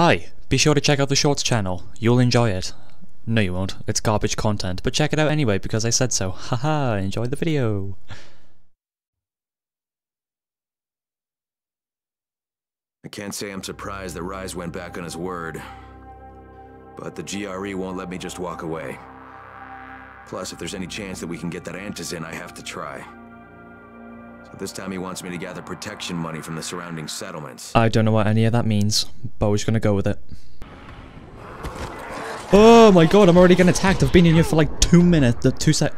Hi, be sure to check out the Shorts channel. You'll enjoy it. No you won't, it's garbage content, but check it out anyway because I said so. Haha, enjoy the video. I can't say I'm surprised that Rais went back on his word. But the GRE won't let me just walk away. Plus, if there's any chance that we can get that Antizin, I have to try. So this time he wants me to gather protection money from the surrounding settlements. I don't know what any of that means, but we're just gonna go with it. Oh my god, I'm already getting attacked. I've been in here for like two minutes, the two sec-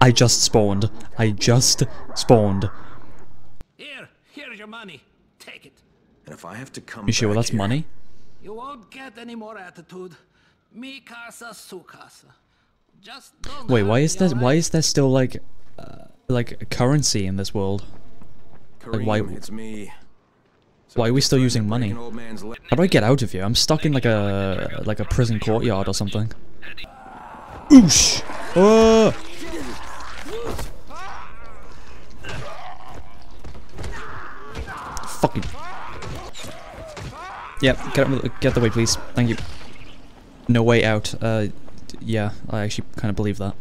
I just spawned. I just spawned. Here, here's your money. Take it. And if I have to come You sure back that's here- money? You won't get any more attitude. Mi casa, su casa. Just don't Wait, why is there why is there still like uh, like currency in this world? Kareem, why- it's me. Why are we still using money? Breaking old man's leg. How do I get out of here? I'm stuck in like a like a prison courtyard or something. Oosh! Oh! Fucking. Yep, get out, get the way, please. Thank you. No way out. Uh, yeah, I actually kind of believe that.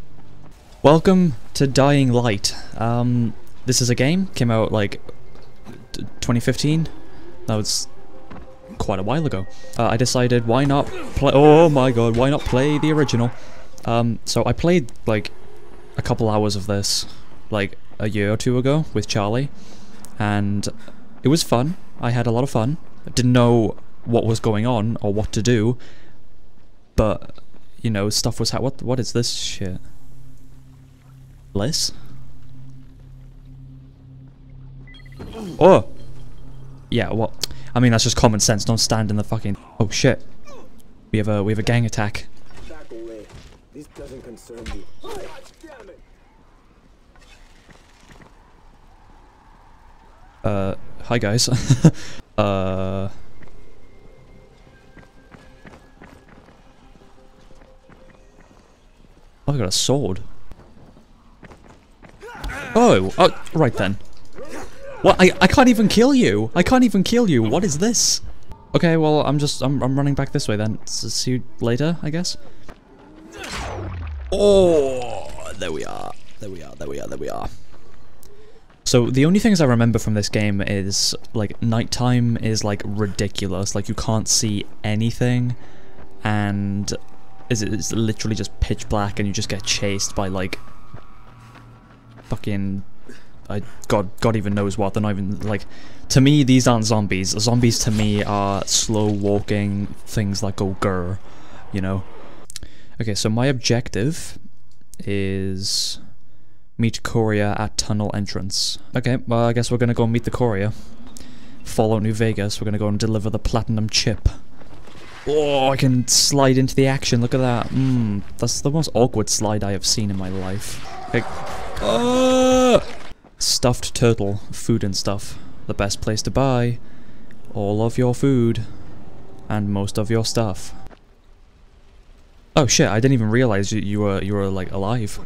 Welcome to Dying Light. Um, this is a game. Came out like 2015. That was quite a while ago. Uh, I decided why not play. Oh my god, why not play the original? Um, so I played like a couple hours of this like a year or two ago with Charlie, and it was fun. I had a lot of fun. I didn't know what was going on or what to do, but you know stuff was ha- what what is this shit? Bliss? Oh. Yeah, well, I mean that's just common sense. Don't stand in the fucking. Oh shit. We have a we have a gang attack. This doesn't concern you. God damn it! Uh, hi guys. uh. Oh, I got a sword. Oh, oh, right then. What? I, I can't even kill you. I can't even kill you. What is this? Okay, well, I'm just, I'm, I'm running back this way then. S see you later, I guess. Oh, there we are. There we are, there we are, there we are. So the only things I remember from this game is like nighttime is like ridiculous. Like you can't see anything, and is it's literally just pitch black, and you just get chased by like fucking. I God God even knows what. They're not even like. To me, these aren't zombies. Zombies to me are slow walking things like go grr, you know. Okay, so my objective is meet courier at tunnel entrance. Okay, well I guess we're gonna go meet the courier. Fallout New Vegas, we're gonna go and deliver the platinum chip. Oh, I can slide into the action, look at that. Mmm, that's the most awkward slide I have seen in my life. Like, uh, stuffed turtle, food and stuff. The best place to buy all of your food and most of your stuff. Oh shit, I didn't even realize you, you were you were like alive.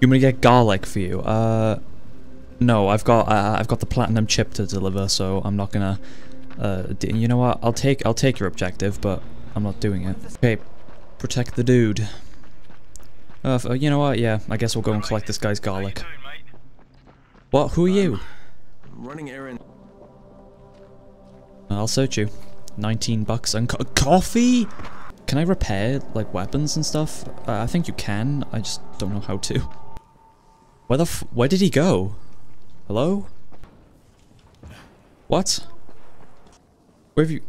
You to get garlic for you? Uh, no, I've got uh, I've got the platinum chip to deliver, so I'm not gonna. Uh, you know what? I'll take I'll take your objective, but I'm not doing it. Okay, protect the dude. Uh, uh, you know what? Yeah, I guess we'll go and collect this guy's garlic. What? Who are you? I'm running errands. I'll search you. 19 bucks and co coffee? Can I repair, like, weapons and stuff? Uh, I think you can, I just don't know how to. Where the f- where did he go? Hello? What? Where have you-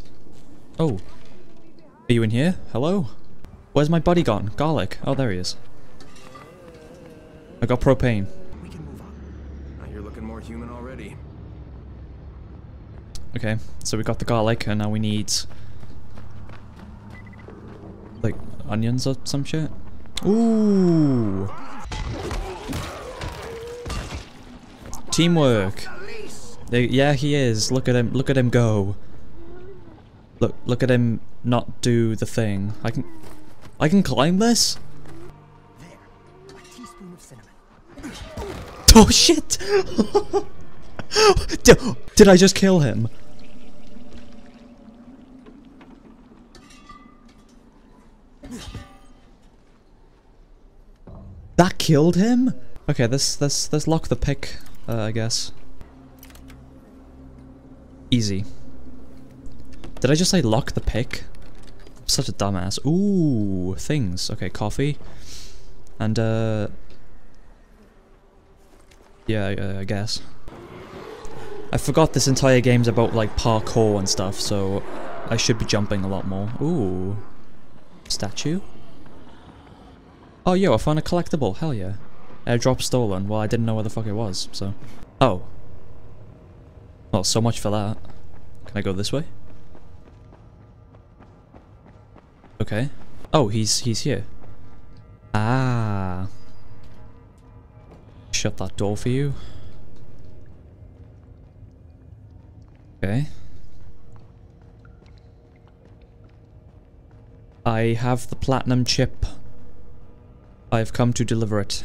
Oh. Are you in here? Hello? Where's my buddy gone? Garlic. Oh, there he is. I got propane. We can move on. Now you're looking more human already. Okay, so we got the garlic, and now we need like onions or some shit. Ooh, teamwork. Yeah, he is. Look at him. Look at him go. Look, look at him not do the thing. I can, I can climb this. A teaspoon of cinnamon. Oh shit! did, did I just kill him? That killed him? Okay, let's let's let's lock the pick, uh, I guess. Easy. Did I just say lock the pick? I'm such a dumbass. Ooh, things. Okay, coffee. And uh Yeah, I, I guess. I forgot this entire game's about like parkour and stuff, so I should be jumping a lot more. Ooh. Statue? Oh, yo, I found a collectible. Hell yeah. Airdrop stolen. Well, I didn't know where the fuck it was, so. Oh. Well, so much for that. Can I go this way? Okay. Oh, he's he's here. Ah. Shut that door for you. Okay. I have the platinum chip. I've come to deliver it.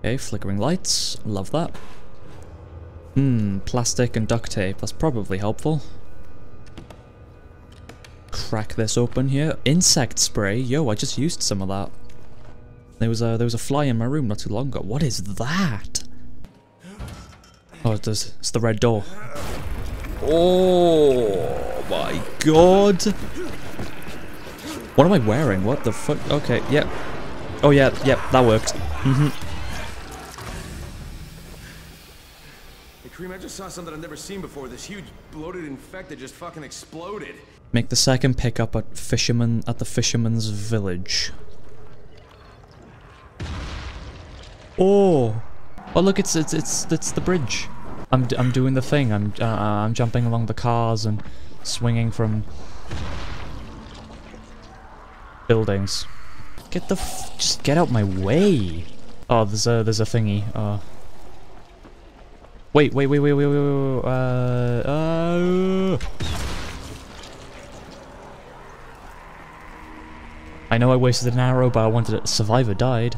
Okay, flickering lights. Love that. Hmm, plastic and duct tape. That's probably helpful. Crack this open here. Insect spray. Yo, I just used some of that. There was a there was a fly in my room not too long ago. What is that? Oh, it does. It's the red door. Oh my god. What am I wearing? What the fuck? Okay, yep. Oh yeah, yep, that worked. Mm-hmm. Hey, just saw something I've never seen before. This huge, bloated infected just fucking exploded. Make the second pickup at fisherman at the fisherman's village. Oh, oh look, it's it's it's it's the bridge. I'm I'm doing the thing. I'm uh, I'm jumping along the cars and swinging from buildings. Get the f just get out my way. Oh, there's a there's a thingy. Uh. Wait, wait, wait, wait, wait, wait, wait, wait, uh, uh. I know I wasted an arrow, but I wanted it. Survivor died.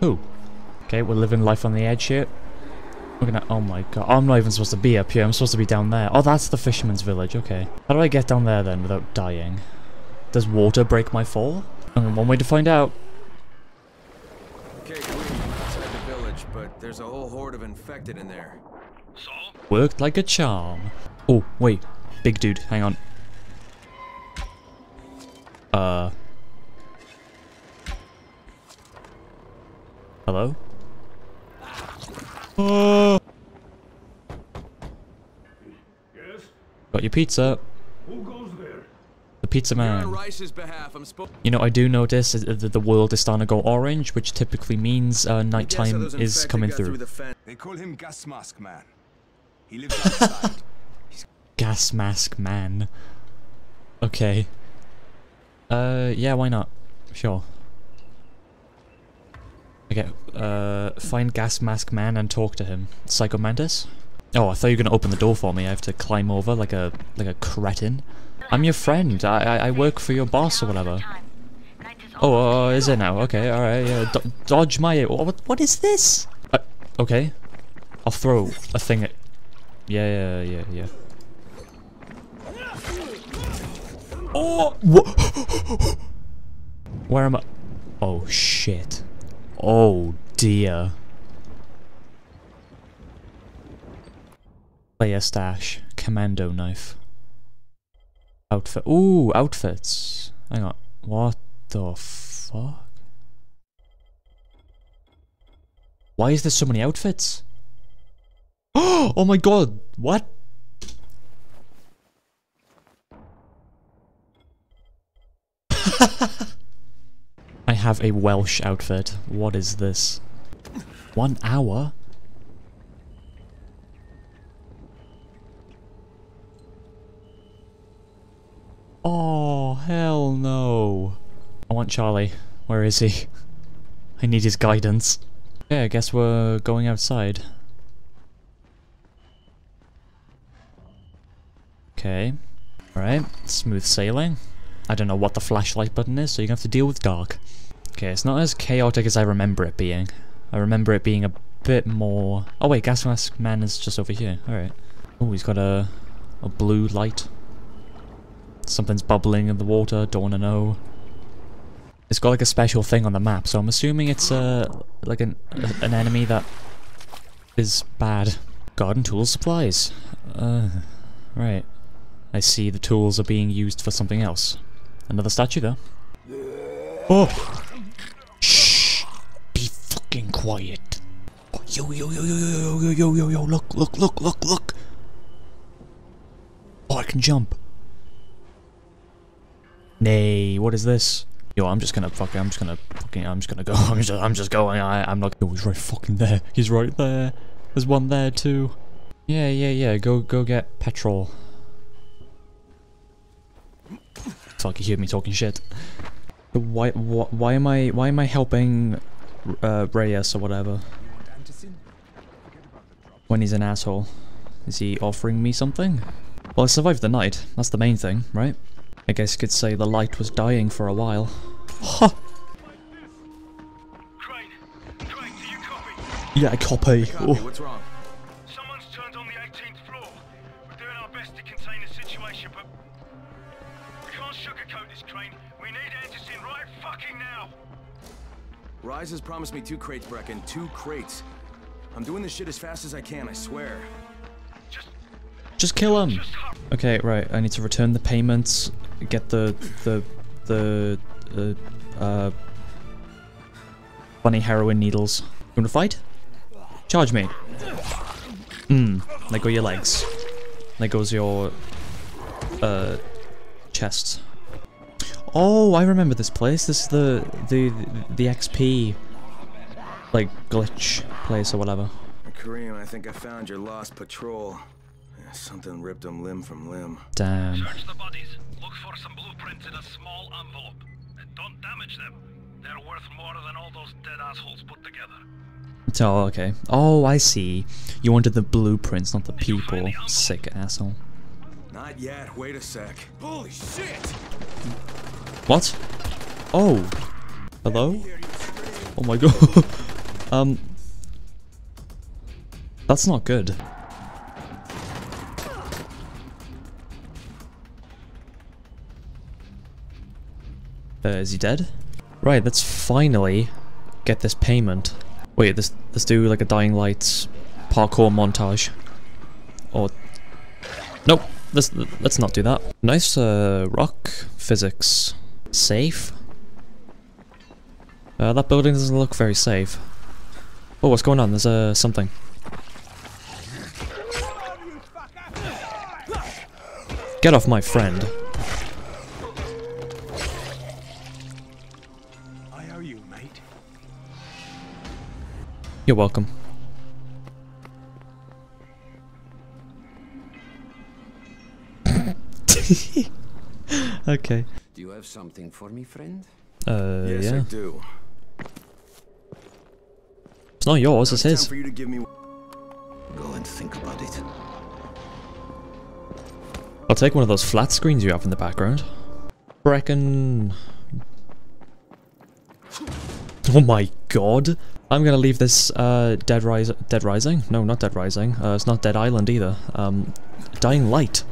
Who? Okay, we're living life on the edge here. We're gonna. Oh my god. I'm not even supposed to be up here. I'm supposed to be down there. Oh, that's the fisherman's village. Okay. How do I get down there then without dying? Does water break my fall? One way to find out. Okay, Queen, I'm outside the village, but there's a whole horde of infected in there. Worked like a charm. Oh, wait. Big dude. Hang on. Uh. Hello? Oh. Yes? Got your pizza. Who goes there? The pizza man. Behalf, You know, I do notice that the world is starting to go orange, which typically means uh, nighttime is coming got through. the. They call him Gas Mask Man. He lives outside. Gas mask man. Okay. Uh, yeah, why not? Sure. Okay, uh, find gas mask man and talk to him. Psycho Mantis? Oh, I thought you were gonna open the door for me. I have to climb over like a like a cretin. I'm your friend. I I, I work for your boss or whatever. Oh, uh, is it now? Okay, all right. Yeah, do dodge my. What what is this? Uh, okay, I'll throw a thing at. Yeah, yeah, yeah, yeah. Oh! Where am I? Oh shit. Oh dear. Player stash. Commando knife. Outfit. Ooh, outfits. Hang on. What the fuck? Why is there so many outfits? Oh my god. What? I have a Welsh outfit. What is this? One hour? Oh, hell no. I want Charlie. Where is he? I need his guidance. Yeah, I guess we're going outside. Okay. Alright, smooth sailing. I don't know what the flashlight button is, so you're gonna have to deal with dark. Okay, it's not as chaotic as I remember it being. I remember it being a bit more... Oh wait, Gas Mask Man is just over here. Alright. Oh, he's got a, a blue light. Something's bubbling in the water, don't wanna know. It's got like a special thing on the map, so I'm assuming it's uh, like an, an enemy that is bad. Garden tools supplies. Uh, right. I see the tools are being used for something else. Another statue though. Oh! Shh! Be fucking quiet. Yo, yo, yo, yo, yo, yo, yo, yo, yo, look, look, look, look, look! Oh, I can jump. Nay, what is this? Yo, I'm just gonna fucking, I'm just gonna fucking, I'm just gonna go, I'm just, I'm just going, I, I'm not, oh, he's right fucking there, he's right there. There's one there too. Yeah, yeah, yeah, go, go get petrol. Fuck, you hear me talking shit. Why, why, why am I, why am I helping, uh, Reyes or whatever? You want antizin? Forget about the drop. When he's an asshole. Is he offering me something? Well, I survived the night. That's the main thing, right? I guess you could say the light was dying for a while. Ha! Crane, Crane, do you copy? Yeah, I copy. Copy, Oh. what's wrong? Someone's turned on the 18th floor. We're doing our best to contain the situation, but we can't sugarcoat this, Crane. We need Antizin right fucking now. Rais has promised me two crates, Brecken. Two crates. I'm doing this shit as fast as I can, I swear. Just, Just kill him. just. Okay, right. I need to return the payments. Get the the the uh, uh bunny heroin needles. You want to fight? Charge me. Hmm. There go your legs. There goes your uh chest. Oh, I remember this place. This is the the the XP like glitch place or whatever. Kareem, I think I found your lost patrol. Yeah, something ripped them limb from limb. Damn. Search the bodies. Look for some blueprints in a small envelope. And don't damage them. They're worth more than all those dead assholes put together. Oh, okay. Oh, I see. You wanted the blueprints, not the people. Sick asshole. Not yet, wait a sec. Holy shit! What? Oh. Hello? Oh my god. um. That's not good. Uh, is he dead? Right, let's finally get this payment. Wait, let's, let's do like a Dying Lights parkour montage. Or... Nope, let's, let's not do that. Nice uh, rock physics. Safe? Uh, that building doesn't look very safe. Oh, what's going on? There's uh, something. Get off my friend. You're welcome. okay. Do you have something for me, friend? Uh, yes, I yeah. do. It's not yours, it's Time his. for you to give me. Go and think about it. I'll take one of those flat screens you have in the background. Brecken. Oh my god. I'm gonna leave this uh, Dead Rise Dead Rising? No, not Dead Rising. Uh, it's not Dead Island either. Um, Dying Light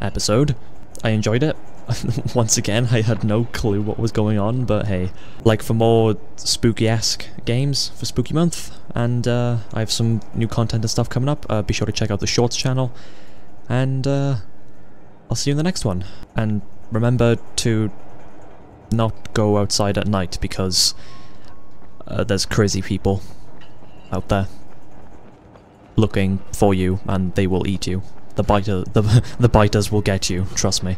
episode. I enjoyed it. Once again, I had no clue what was going on, but hey. Like for more spooky-esque games for Spooky Month, and uh, I have some new content and stuff coming up. Uh, be sure to check out the Shorts channel, and uh, I'll see you in the next one. And remember to not go outside at night because uh, there's crazy people out there looking for you and they will eat you. The biter the the biters will get you, trust me.